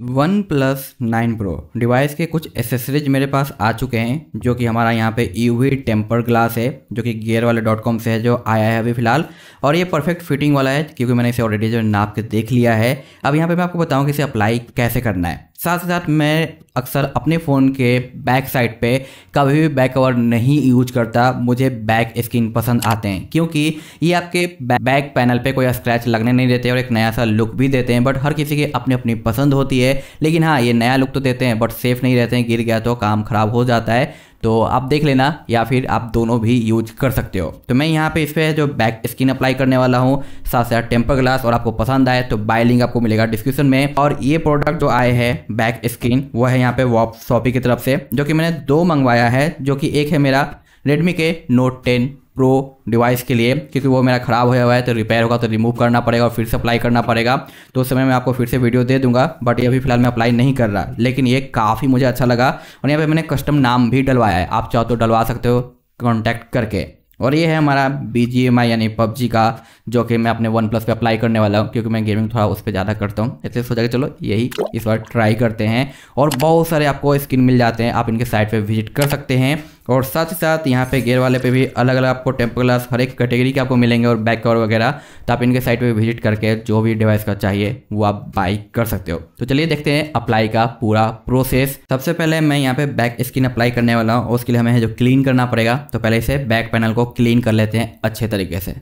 OnePlus nine pro. Device के कुछ accessories मेरे पास आ चुके हैं, जो कि हमारा यहाँ पे वी टेम्पर ग्लास है, जो कि गियर वाले डॉट कॉम से है, जो आया है अभी फ़िलहाल। और ये परफेक्ट फिटिंग वाला है, क्योंकि मैंने इसे ऑलरेडी जो नाप के देख लिया है। अब यहाँ पे मैं आपको बताऊँ कि इसे अप्लाई कैसे करना है। साथ ही साथ मैं अक्सर अपने फ़ोन के बैक साइड पे कभी भी बैक कवर नहीं यूज़ करता, मुझे बैक स्क्रीन पसंद आते हैं, क्योंकि ये आपके बैक पैनल पे कोई स्क्रैच लगने नहीं देते और एक नया सा लुक भी देते हैं बट हर किसी की अपनी अपनी पसंद होती है, लेकिन हाँ ये नया लुक तो देते हैं बट सेफ़ नहीं रहते हैं, गिर गया तो काम ख़राब हो जाता है। तो आप देख लेना, या फिर आप दोनों भी यूज़ कर सकते हो। तो मैं यहाँ पे इस पर जो बैक स्किन अप्लाई करने वाला हूँ, साथ साथ टेम्पर ग्लास और आपको पसंद आए तो बाय लिंक आपको मिलेगा डिस्क्रिप्शन में। और ये प्रोडक्ट जो आए हैं बैक स्किन वो है यहाँ पे वॉप शॉपी की तरफ़ से, जो कि मैंने दो मंगवाया है, जो कि एक है मेरा रेडमी के नोट टेन प्रो डिवाइस के लिए, क्योंकि वो मेरा ख़राब होया हुआ है तो रिपेयर होगा तो रिमूव करना पड़ेगा और फिर से अप्लाई करना पड़ेगा। तो उस समय मैं आपको फिर से वीडियो दे दूँगा बट ये अभी फ़िलहाल मैं अप्लाई नहीं कर रहा। लेकिन ये काफ़ी मुझे अच्छा लगा और यहाँ पे मैंने कस्टम नाम भी डलवाया है। आप चाहो तो डलवा सकते हो कॉन्टैक्ट करके। और ये है हमारा बी जी एम आई यानी पबजी का, जो कि मैं अपने वन प्लस पर अप्लाई करने वाला हूँ, क्योंकि मैं गेमिंग थोड़ा उस पर ज़्यादा करता हूँ। इसलिए सोचा कि चलो यही इस बार ट्राई करते हैं। और बहुत सारे आपको स्किन मिल जाते हैं, आप इनके साइट पे विज़िट कर सकते हैं। और साथ ही साथ यहाँ पे गेयर वाले पे भी अलग अलग आपको टेम्पर ग्लास हर एक कैटेगरी के आपको मिलेंगे और बैक कवर वगैरह तो आप इनके साइट पे विज़िट करके जो भी डिवाइस का चाहिए, वो आप बाई कर सकते हो। तो चलिए देखते हैं अप्लाई का पूरा प्रोसेस सबसे पहले मैं यहाँ पे बैक स्किन अप्लाई करने वाला हूँ उसके लिए हमें जो क्लीन करना पड़ेगा तो पहले इसे बैक पैनल को क्लीन कर लेते हैं अच्छे तरीके से।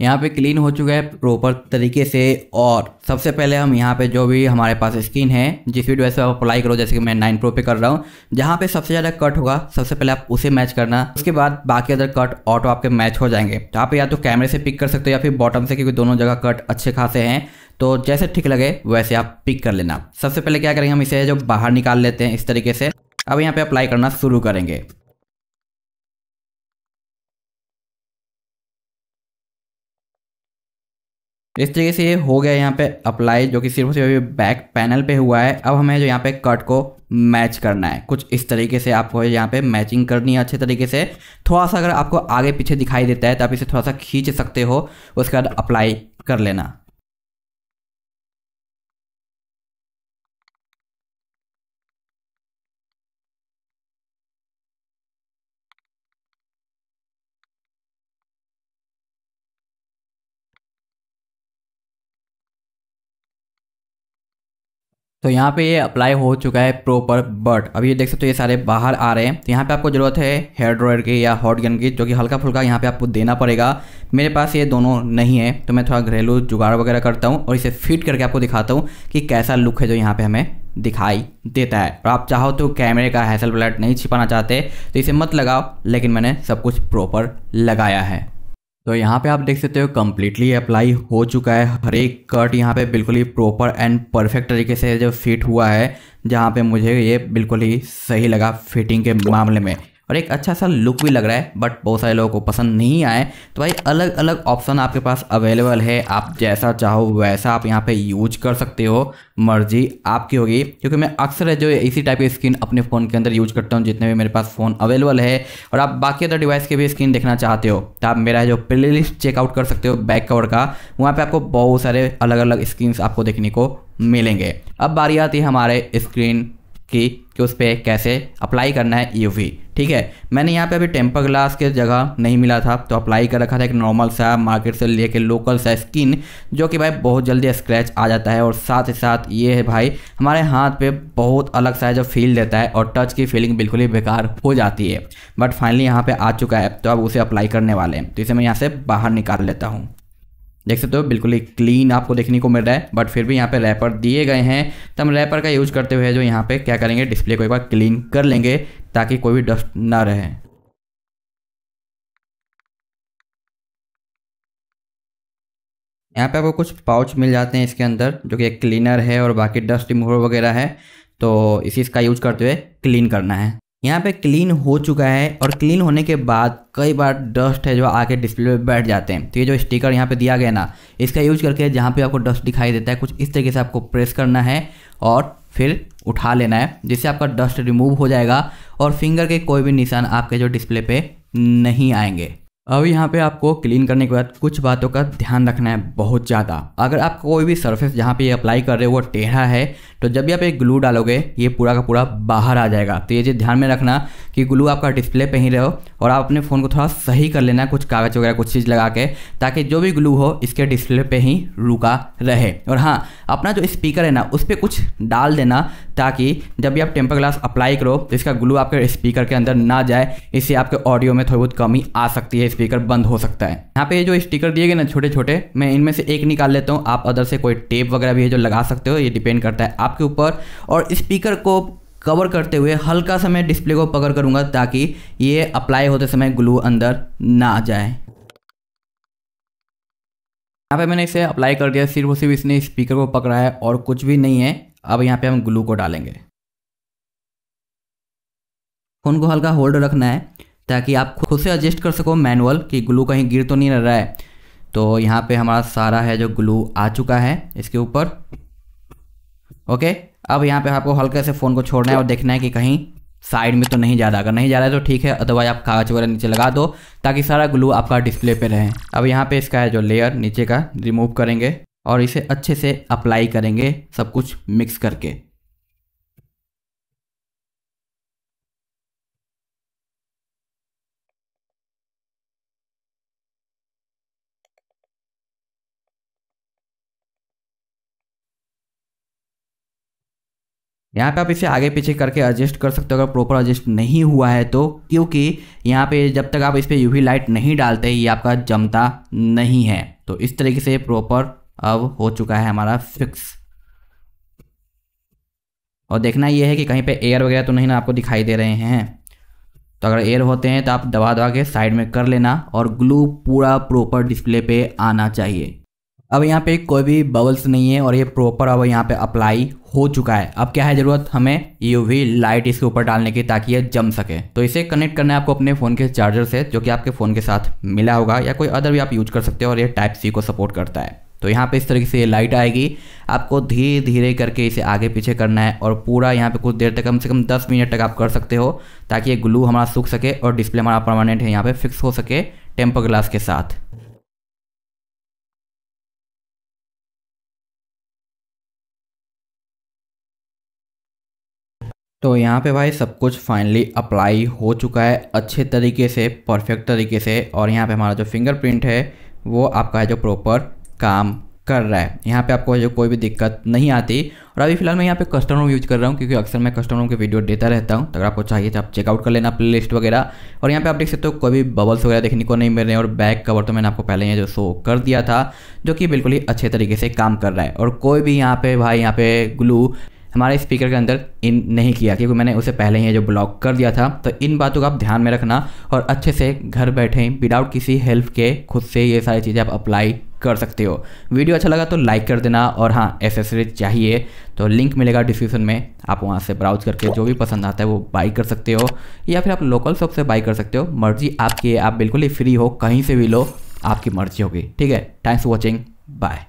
यहाँ पे क्लीन हो चुका है प्रॉपर तरीके से और सबसे पहले हम यहाँ पे जो भी हमारे पास स्किन है, जिस भी डिवाइस पे आप अप्लाई करो, जैसे कि मैं नाइन प्रो पे कर रहा हूँ, जहाँ पे सबसे ज़्यादा कट होगा, सबसे पहले आप उसे मैच करना, उसके बाद बाकी अदर कट ऑटो आपके मैच हो जाएँगे। तो आप या तो कैमरे से पिक कर सकते हो या फिर बॉटम से, क्योंकि दोनों जगह कट अच्छे खासे हैं तो जैसे ठीक लगे, वैसे आप पिक कर लेना। सबसे पहले क्या करेंगे, हम इसे जो बाहर निकाल लेते हैं, इस तरीके से, अब यहाँ पे अप्लाई करना शुरू करेंगे। इस तरीके से ये हो गया यहाँ पे अप्लाई जो कि सिर्फ़ सिर्फ़ बैक पैनल पे हुआ है। अब हमें जो यहाँ पे कट को मैच करना है। कुछ इस तरीके से आपको यहाँ पे मैचिंग करनी है अच्छे तरीके से। थोड़ा सा अगर आपको आगे पीछे दिखाई देता है तो आप इसे थोड़ा सा खींच सकते हो, उसके बाद अप्लाई कर लेना। तो यहाँ पे ये अप्लाई हो चुका है प्रॉपर बट अभी ये देख सकते हो ये सारे बाहर आ रहे हैं. तो यहाँ पे आपको ज़रूरत है हेयर ड्रॉयर की या हॉट गन की, जो कि हल्का फुल्का यहाँ पे आपको देना पड़ेगा. मेरे पास ये दोनों नहीं है तो मैं थोड़ा घरेलू जुगाड़ वगैरह करता हूँ और इसे फिट करके आपको दिखाता हूँ कि कैसा लुक है जो यहाँ पर हमें दिखाई देता है. और आप चाहो तो कैमरे का हैसल ब्लैट नहीं छिपाना चाहते तो इसे मत लगाओ, लेकिन मैंने सब कुछ प्रॉपर लगाया है. तो यहाँ पे आप देख सकते हो कम्प्लीटली अप्लाई हो चुका है। हर एक कट यहाँ पे बिल्कुल ही प्रॉपर एंड परफेक्ट तरीके से जो फिट हुआ है, जहाँ पे मुझे ये बिल्कुल ही सही लगा फिटिंग के मामले में। और एक अच्छा सा लुक भी लग रहा है बट बहुत सारे लोगों को पसंद नहीं आए तो भाई अलग अलग ऑप्शन आपके पास अवेलेबल है। आप जैसा चाहो, वैसा आप यहाँ पे यूज़ कर सकते हो। मर्ज़ी आपकी होगी। क्योंकि मैं अक्सर जो इसी टाइप की स्क्रीन अपने फ़ोन के अंदर यूज़ करता हूँ, जितने भी मेरे पास फ़ोन अवेलेबल है। और आप बाकी अदर डिवाइस के भी स्क्रीन देखना चाहते हो तो आप मेरा जो प्ले लिस्ट चेकआउट कर सकते हो बैक कवर का। वहाँ पर आपको बहुत सारे अलग अलग स्क्रीन आपको देखने को मिलेंगे। अब बारी आती है हमारे स्क्रीन की, कि उस पर कैसे अप्लाई करना है यूवी ठीक है? मैंने यहाँ पे अभी टेम्पर ग्लास के जगह नहीं मिला था तो अप्लाई कर रखा था एक नॉर्मल सा मार्केट से लेके लोकल सा स्किन जो कि भाई बहुत जल्दी स्क्रैच आ जाता है और साथ ही साथ ये है भाई, हमारे हाथ पे बहुत अलग सा जो फील देता है और टच की फीलिंग बिल्कुल ही बेकार हो जाती है। बट फाइनली यहाँ पर आ चुका है तो अब उसे अप्लाई करने वाले हैं। तो इसे मैं यहाँ से बाहर निकाल लेता हूँ। देख सकते हो, बिल्कुल ही क्लीन आपको देखने को मिल रहा है बट फिर भी यहाँ पे रैपर दिए गए हैं। तो हम रैपर का यूज़ करते हुए जो यहाँ पे क्या करेंगे डिस्प्ले को एक बार क्लीन कर लेंगे, ताकि कोई भी डस्ट ना रहे। यहाँ पे आपको कुछ पाउच मिल जाते हैं इसके अंदर, जो कि एक क्लीनर है और बाकी डस्ट रिमूवर वगैरह है। तो इसी इसका यूज़ करते हुए क्लीन करना है। यहाँ पे क्लीन हो चुका है और क्लीन होने के बाद कई बार डस्ट है जो आके डिस्प्ले पे बैठ जाते हैं। तो ये जो स्टिकर यहाँ पे दिया गया ना, इसका यूज़ करके जहाँ पे आपको डस्ट दिखाई देता है, कुछ इस तरीके से आपको प्रेस करना है और फिर उठा लेना है, जिससे आपका डस्ट रिमूव हो जाएगा और फिंगर के कोई भी निशान आपके जो डिस्प्ले पर नहीं आएँगे। अब यहाँ पे आपको क्लीन करने के बाद कुछ बातों का ध्यान रखना है बहुत ज़्यादा। अगर आप कोई भी सरफेस जहाँ पे अप्लाई कर रहे हो, वो टेढ़ा है तो जब भी आप एक ग्लू डालोगे, ये पूरा का पूरा बाहर आ जाएगा। तो ये चीज़ ध्यान में रखना कि ग्लू आपका डिस्प्ले पे ही रहो और आप अपने फ़ोन को थोड़ा सही कर लेना, कुछ कागज़ वगैरह, कुछ चीज़ लगा के, ताकि जो भी ग्लू हो, इसके डिस्प्ले पर ही रुका रहे। और हाँ अपना जो स्पीकर है ना, उस पर कुछ डाल देना ताकि जब भी आप टेम्पर ग्लास अप्लाई करो तो इसका ग्लू आपके स्पीकर के अंदर ना जाए, इससे आपके ऑडियो में थोड़ी बहुत कमी आ सकती है स्पीकर बंद हो सकता है। यहाँ पे जो स्टिकर दिए गए ना छोटे छोटे मैं इनमें से एक निकाल लेता हूँ। आप अदर से कोई टेप वगैरह भी है जो लगा सकते हो, ये डिपेंड करता है आपके ऊपर। और स्पीकर को कवर करते हुए हल्का सा मैं डिस्प्ले को पकड़ करूँगा ताकि ये अप्लाई होते समय ग्लू अंदर ना आ जाए। यहाँ पे मैंने इसे अप्लाई कर दिया, सिर्फ़ और सिर्फ़ इसने स्पीकर को पकड़ा है और कुछ भी नहीं है। अब यहाँ पे हम ग्लू को डालेंगे। फ़ोन को हल्का होल्ड रखना है। ताकि आप खुद से एडजस्ट कर सको मैनुअल कि ग्लू कहीं गिर तो नहीं रह रहा है। तो यहाँ पे हमारा सारा है जो ग्लू आ चुका है इसके ऊपर। ओके अब यहाँ पे आपको हल्के से फ़ोन को छोड़ना है और देखना है कि कहीं साइड में तो नहीं जा रहा। अगर नहीं जा रहा है तो ठीक है अदरवाइज़ आप कागज़ वगैरह नीचे लगा दो ताकि सारा ग्लू आपका डिस्प्ले पे रहे। अब यहाँ पे इसका है जो लेयर नीचे का रिमूव करेंगे और इसे अच्छे से अप्लाई करेंगे सब कुछ मिक्स करके। यहाँ पे आप इसे आगे पीछे करके एडजस्ट कर सकते हो। अगर प्रॉपर एडजस्ट नहीं हुआ है तो क्योंकि यहाँ पे जब तक आप इस पर यूवी लाइट नहीं डालते, ये आपका जमता नहीं है। तो इस तरीके से प्रॉपर अब हो चुका है हमारा फिक्स और देखना ये है कि कहीं पे एयर वगैरह तो नहीं ना आपको दिखाई दे रहे हैं। तो अगर एयर होते हैं तो आप दबा दबा के साइड में कर लेना और ग्लू पूरा प्रॉपर डिस्प्ले पे आना चाहिए। अब यहाँ पे कोई भी बबल्स नहीं है और ये प्रॉपर अब यहाँ पे अप्लाई हो चुका है। अब क्या है ज़रूरत? हमें यूवी लाइट इसके ऊपर डालने की ताकि ये जम सके। तो इसे कनेक्ट करना है आपको अपने फ़ोन के चार्जर से, जो कि आपके फ़ोन के साथ मिला होगा या कोई अदर भी आप यूज़ कर सकते हो और ये टाइप सी को सपोर्ट करता है। तो यहाँ पे इस तरीके से ये लाइट आएगी। आपको धीरे धीरे करके इसे आगे पीछे करना है और पूरा यहाँ पे कुछ देर तक कम से कम 10 मिनट तक आप कर सकते हो ताकि ये ग्लू हमारा सूख सके और डिस्प्ले हमारा परमानेंट है, यहाँ पे फिक्स हो सके टेम्पर ग्लास के साथ। तो यहाँ पे भाई सब कुछ फाइनली अप्लाई हो चुका है अच्छे तरीके से परफेक्ट तरीके से और यहाँ पे हमारा जो फिंगरप्रिंट है, वो आपका है जो प्रॉपर काम कर रहा है। यहाँ पे आपको जो कोई भी दिक्कत नहीं आती और अभी फ़िलहाल मैं यहाँ पे कस्टमर यूज़ कर रहा हूँ क्योंकि अक्सर मैं कस्टमरों के वीडियो देता रहता हूँ। तो अगर आपको चाहिए तो आप चेकआउट कर लेना प्ले लिस्ट वगैरह। और यहाँ पे आप देख सकते हो कोई भी बबल्स वगैरह देखने को नहीं मिल रहे हैं और बैक कवर तो मैंने आपको पहले यहाँ जो शो कर दिया था, जो कि बिल्कुल ही अच्छे तरीके से काम कर रहा है। और कोई भी यहाँ पे भाई, यहाँ पे ग्लू हमारे स्पीकर के अंदर इन नहीं किया, क्योंकि मैंने उसे पहले ही जो ब्लॉक कर दिया था। तो इन बातों का आप ध्यान में रखना और अच्छे से घर बैठे विदाउट किसी हेल्प के खुद से ये सारी चीज़ें आप अप्लाई कर सकते हो। वीडियो अच्छा लगा तो लाइक कर देना और हाँ एसेसरीज चाहिए तो लिंक मिलेगा डिस्क्रिप्शन में। आप वहाँ से ब्राउज करके जो भी पसंद आता है वो बाई कर सकते हो या फिर आप लोकल शॉप से बाई कर सकते हो। मर्ज़ी आपकी आप बिल्कुल ही फ्री हो, कहीं से भी लो, आपकी मर्ज़ी होगी। ठीक है थैंक्स फॉर वॉचिंग बाय